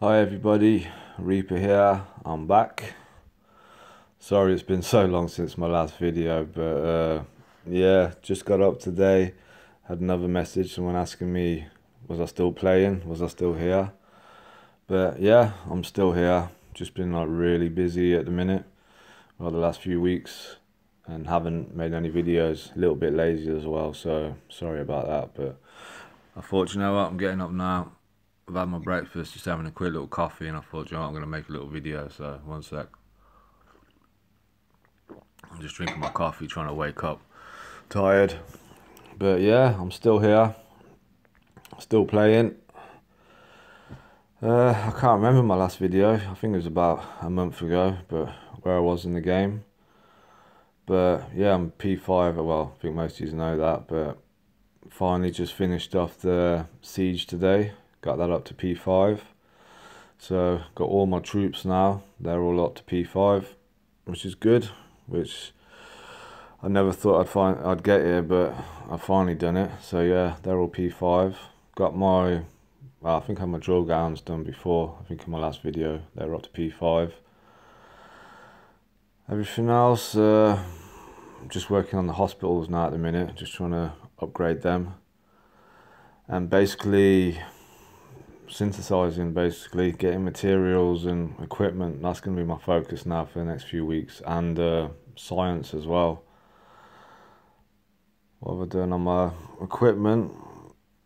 Hi everybody, Reaper here, I'm back. Sorry it's been so long since my last video, but uh, yeah, just got up today. Had another message, someone asking me, was I still playing? Was I still here? But yeah, I'm still here. Just been like really busy at the minute, well the last few weeks, and haven't made any videos. A little bit lazy as well, so sorry about that. But I thought, you know what, I'm getting up now I've had my breakfast, just having a quick little coffee, and I thought, you know, I'm going to make a little video. So, one sec. I'm just drinking my coffee, trying to wake up. Tired. But yeah, I'm still here. Still playing. Uh, I can't remember my last video. I think it was about a month ago, but where I was in the game. But yeah, I'm P5. Well, I think most of you know that, but finally just finished off the siege today got that up to P5 so got all my troops now. They're all up to P5 which is good which I never thought I'd find I'd get here but I've finally done it. So yeah they're all P5 got my well, I think I had my drill grounds done before. I think in my last video they were up to P5 everything else uh, I'm just working on the hospitals now at the minute just trying to upgrade them. And basically synthesizing basically getting materials and equipment that's going to be my focus now for the next few weeks and uh, science as well. What have I done on my equipment?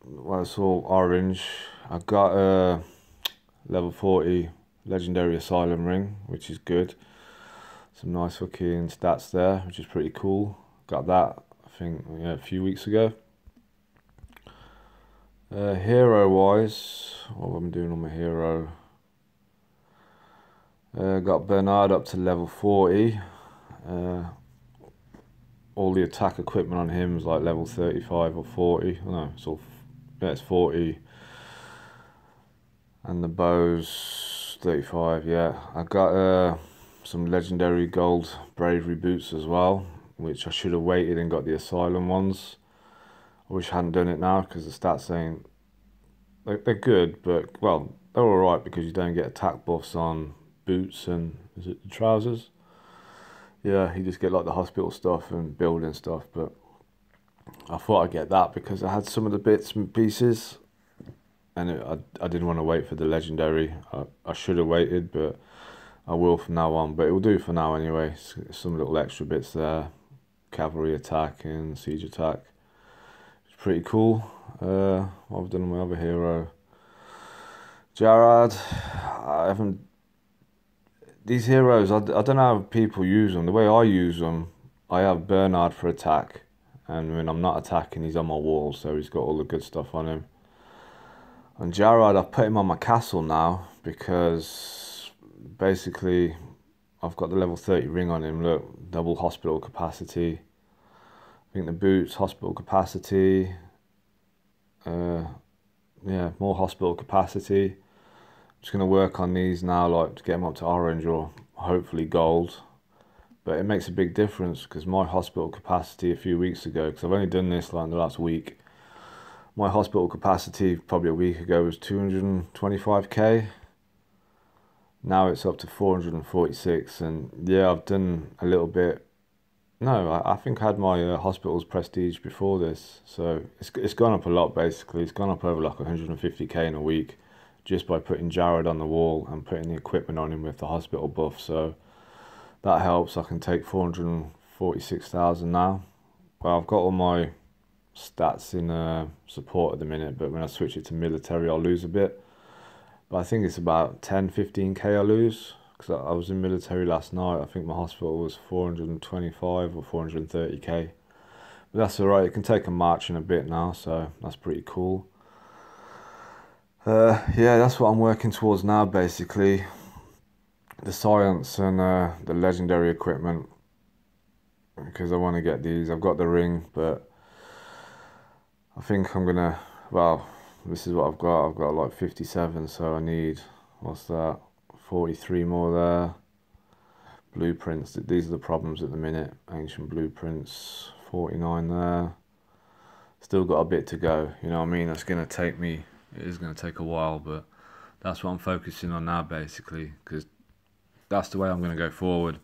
Well it's all orange. I got a level 40 legendary asylum ring which is good. Some nice fucking stats there which is pretty cool. Got that I think yeah, a few weeks ago uh, hero wise, what am I doing on my hero? Uh, got Bernard up to level 40. Uh, all the attack equipment on him is like level 35 or 40. Oh, no, it's all, yeah, it's 40. And the bows, 35, yeah. I got uh, some legendary gold bravery boots as well, which I should have waited and got the asylum ones. I wish I hadn't done it now because the stats saying They're, they're good, but well, they're all right because you don't get attack buffs on boots and is it the trousers? Yeah, you just get like the hospital stuff and building stuff, but I thought I'd get that because I had some of the bits and pieces and it, I, I didn't want to wait for the legendary. I, I should have waited, but I will from now on. But it will do for now anyway. Some little extra bits there. Cavalry attack and siege attack pretty cool. Uh, what I've done my other hero, Jarad. I haven't. These heroes, I, I don't know how people use them. The way I use them, I have Bernard for attack, and when I'm not attacking, he's on my wall, so he's got all the good stuff on him. And Jarad, I've put him on my castle now because basically I've got the level 30 ring on him. Look, double hospital capacity. I think the boots, hospital capacity, uh, yeah, more hospital capacity. I'm just going to work on these now, like to get them up to orange or hopefully gold. But it makes a big difference because my hospital capacity a few weeks ago, because I've only done this like the last week, my hospital capacity probably a week ago was 225k. Now it's up to 446, and yeah, I've done a little bit no, I, I think I had my uh, hospital's prestige before this, so it's it's gone up a lot. Basically, it's gone up over like 150k in a week, just by putting Jared on the wall and putting the equipment on him with the hospital buff. So that helps. I can take 446,000 now. Well, I've got all my stats in uh, support at the minute, but when I switch it to military, I'll lose a bit. But I think it's about 10, 15k I lose because I was in military last night. I think my hospital was 425 or 430k. But that's alright, it can take a march in a bit now, so that's pretty cool. Uh, yeah, that's what I'm working towards now basically. The science and uh, the legendary equipment. Because I want to get these. I've got the ring, but I think I'm gonna. Well, this is what I've got. I've got like 57, so I need. What's that? 43 more there. Blueprints, these are the problems at the minute. Ancient blueprints, 49 there. Still got a bit to go, you know what I mean? That's going to take me, it is going to take a while, but that's what I'm focusing on now, basically, because that's the way I'm going to go forward.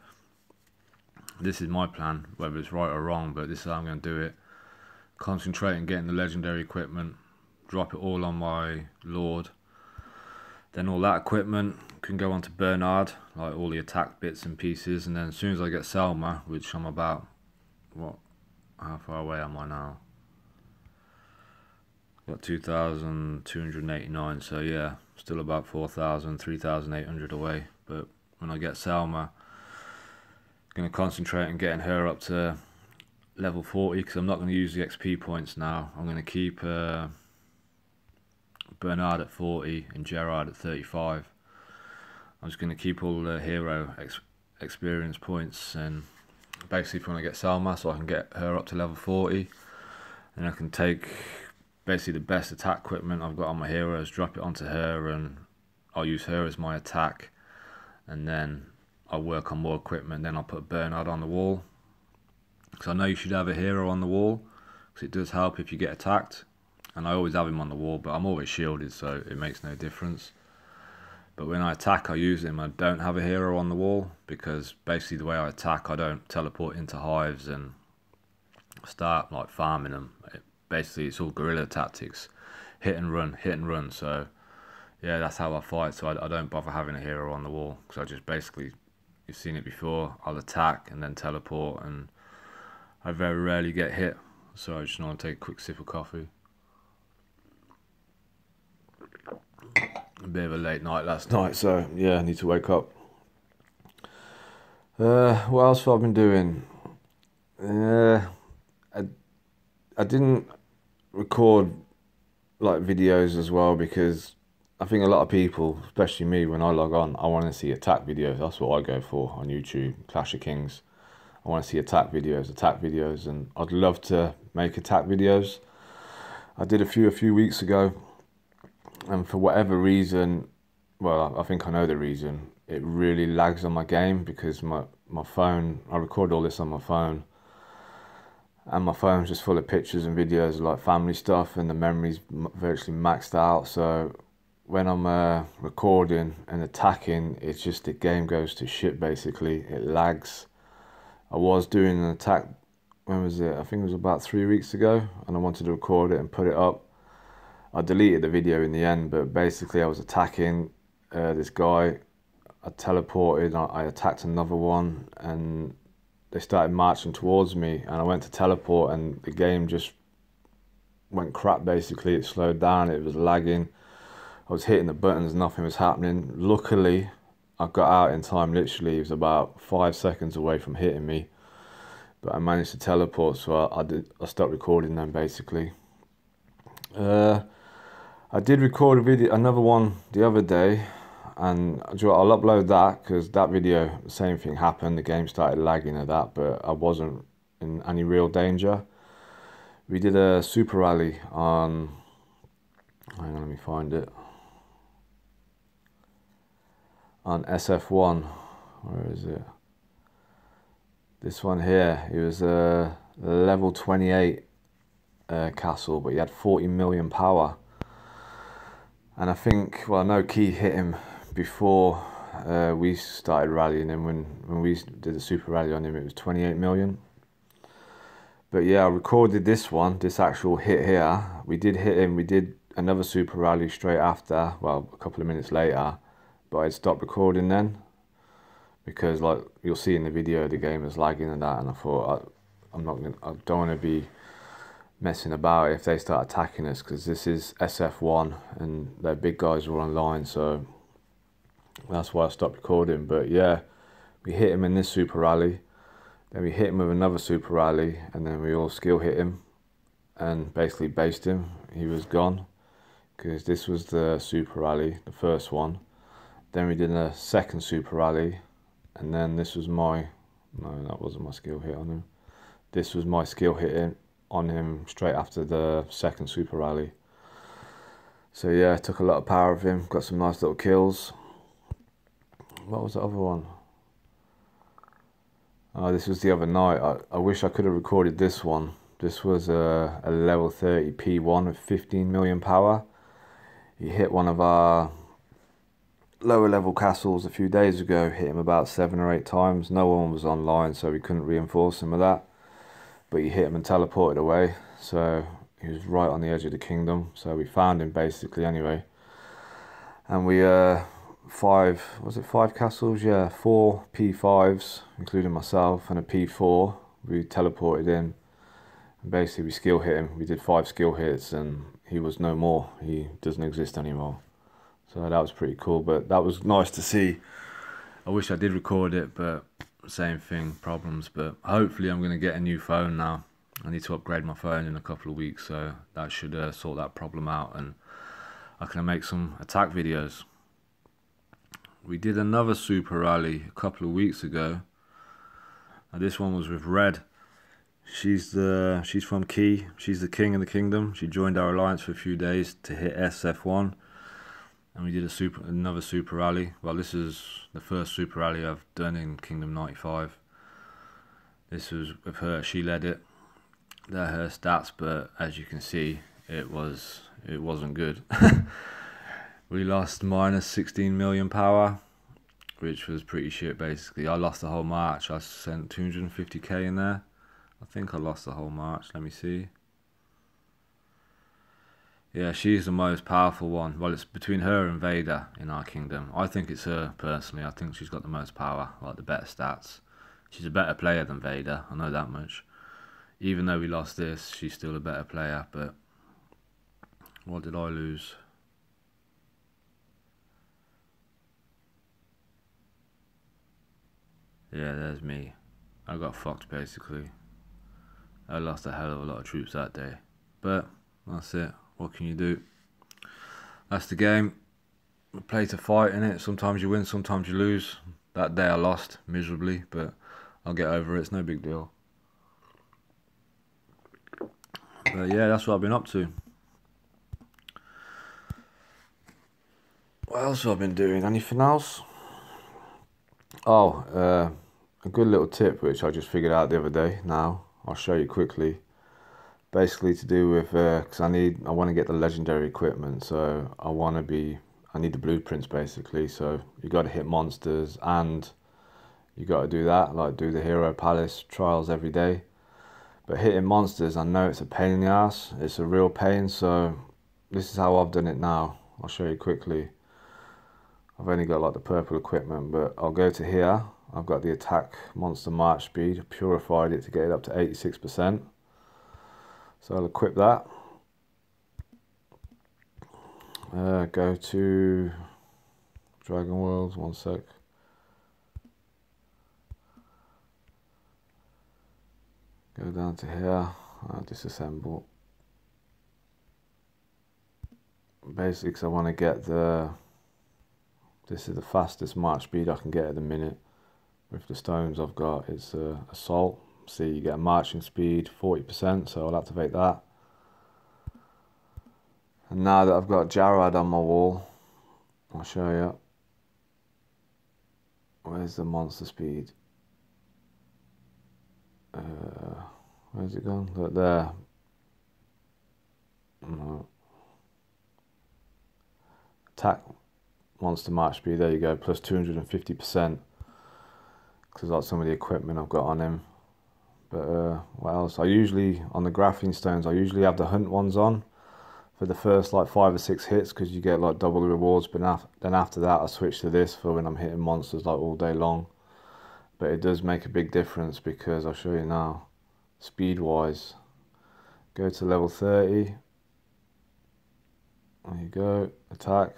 This is my plan, whether it's right or wrong, but this is how I'm going to do it. Concentrate on getting the legendary equipment, drop it all on my Lord. Then all that equipment can go on to Bernard, like all the attack bits and pieces. And then as soon as I get Selma, which I'm about, what, how far away am I now? Got 2,289, so yeah, still about 4,000, 3,800 away. But when I get Selma, going to concentrate on getting her up to level 40 because I'm not going to use the XP points now. I'm going to keep uh, Bernard at 40 and Gerard at 35. I'm just going to keep all the hero ex experience points and basically when I get Selma so I can get her up to level 40 and I can take basically the best attack equipment I've got on my heroes, drop it onto her and I'll use her as my attack. And then I'll work on more equipment then I'll put Bernard on the wall. Because I know you should have a hero on the wall because it does help if you get attacked and I always have him on the wall but I'm always shielded so it makes no difference. But when I attack I use him. I don't have a hero on the wall because basically the way I attack I don't teleport into hives and start like farming them it, basically it's all guerrilla tactics. Hit and run hit and run. So yeah that's how I fight. So I, I don't bother having a hero on the wall because I just basically you've seen it before I'll attack and then teleport and I very rarely get hit, so I just want to take a quick sip of coffee. A bit of a late night last night, so yeah, I need to wake up. Uh, what else have I been doing? Uh, I, I didn't record like videos as well because I think a lot of people, especially me, when I log on, I want to see attack videos. That's what I go for on YouTube, Clash of Kings. I want to see attack videos, attack videos, and I'd love to make attack videos. I did a few a few weeks ago, and for whatever reason, well, I think I know the reason. It really lags on my game because my my phone. I record all this on my phone, and my phone's just full of pictures and videos of like family stuff, and the memory's virtually maxed out. So when I'm uh, recording and attacking, it's just the game goes to shit. Basically, it lags I was doing an attack, when was it? I think it was about three weeks ago, and I wanted to record it and put it up. I deleted the video in the end, but basically I was attacking uh, this guy. I teleported, I attacked another one, and they started marching towards me, and I went to teleport, and the game just went crap basically. It slowed down, it was lagging. I was hitting the buttons, nothing was happening. Luckily, I got out in time, literally, it was about five seconds away from hitting me. But I managed to teleport, so I, I did. I stopped recording then, basically. Uh, I did record a video, another one the other day, and I'll upload that because that video, same thing happened. The game started lagging at that, but I wasn't in any real danger. We did a super rally on. Hang on, let me find it on SF1. Where is it? This one here. It was a level 28 uh, castle, but he had 40 million power. And I think, well, I know Key hit him before uh, we started rallying him. When, when we did the super rally on him, it was 28 million. But yeah, I recorded this one, this actual hit here. We did hit him, we did another super rally straight after, well, a couple of minutes later but I stopped recording then because like you'll see in the video the game is lagging and that and I thought I, I'm not gonna I don't want to be messing about if they start attacking us because this is SF1 and their big guys are online so that's why I stopped recording. But yeah we hit him in this super rally then we hit him with another super rally and then we all skill hit him and basically based him. He was gone because this was the super rally the first one. Then we did a second super rally, and then this was my no, that wasn't my skill hit on him. This was my skill hit on him straight after the second super rally. So yeah, took a lot of power of him, got some nice little kills. What was the other one? Oh, this was the other night. I, I wish I could have recorded this one. This was a, a level 30 P1 with 15 million power. He hit one of our lower level castles a few days ago. Hit him about seven or eight times. No one was online, so we couldn't reinforce him with that. But he hit him and teleported away. So he was right on the edge of the kingdom. So we found him basically anyway. And we uh five was it five castles? Yeah, four P5s, including myself, and a P4. We teleported in. And basically we skill hit him. We did five skill hits and he was no more. He doesn't exist anymore. So that was pretty cool, but that was nice to see. I wish I did record it, but same thing, problems. But hopefully, I'm going to get a new phone now. I need to upgrade my phone in a couple of weeks, so that should uh, sort that problem out, and I can make some attack videos. We did another super rally a couple of weeks ago, and this one was with Red. She's the she's from Key. She's the king of the kingdom. She joined our alliance for a few days to hit SF1 and we did a super another super rally. Well, this is the first super rally I've done in Kingdom 95. This was with her. She led it. They're her stats, but as you can see, it was it wasn't good. we lost minus 16 million power, which was pretty shit. Basically, I lost the whole march. I sent 250k in there. I think I lost the whole march. Let me see. Yeah, she's the most powerful one. Well, it's between her and Vader in our kingdom. I think it's her personally. I think she's got the most power, like the better stats. She's a better player than Vader. I know that much. Even though we lost this, she's still a better player. But what did I lose? Yeah, there's me. I got fucked basically. I lost a hell of a lot of troops that day. But that's it what can you do? That's the game. We play to fight in it. Sometimes you win, sometimes you lose. That day I lost miserably, but I'll get over it. It's no big deal. But yeah, that's what I've been up to. What else have I been doing? Anything else? Oh, uh, a good little tip which I just figured out the other day. Now I'll show you quickly basically to do with because uh, I need I want to get the legendary equipment so I want to be I need the blueprints basically. So you got to hit monsters and you got to do that like do the hero palace trials every day. But hitting monsters I know it's a pain in the ass. It's a real pain so this is how I've done it now. I'll show you quickly. I've only got like the purple equipment but I'll go to here. I've got the attack monster march speed. Purified it to get it up to 86 percent so I'll equip that. Uh, go to Dragon World, one sec. Go down to here, I'll disassemble. Basically, because I want to get the, this is the fastest march speed I can get at the minute. With the stones I've got, it's uh, Assault, see you get a marching speed 40% so I'll activate that. And now that I've got Jarad on my wall I'll show you. Where's the monster speed? Uh, where's it gone? Look there. No. attack monster march speed there you go plus 250% because that's some of the equipment I've got on him but uh, what else? I usually, on the graphene stones, I usually have the hunt ones on for the first like five or six hits because you get like double the rewards. But af then after that, I switch to this for when I'm hitting monsters like all day long. But it does make a big difference because I'll show you now. Speed wise, go to level 30. There you go, attack.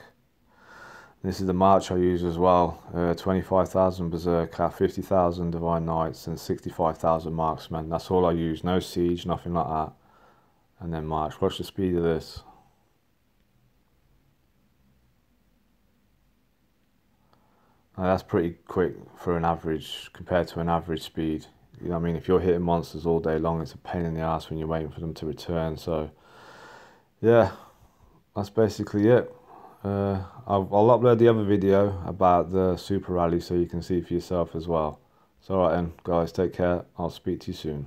This is the march I use as well. Uh, 25,000 Berserker, 50,000 Divine Knights and 65,000 Marksmen. That's all I use. No siege, nothing like that. And then march. Watch the speed of this. Now that's pretty quick for an average, compared to an average speed. You know I mean? If you're hitting monsters all day long, it's a pain in the ass when you're waiting for them to return. So, yeah, that's basically it. Uh, I'll, I'll upload the other video about the Super Rally so you can see for yourself as well. So alright then, guys, take care. I'll speak to you soon.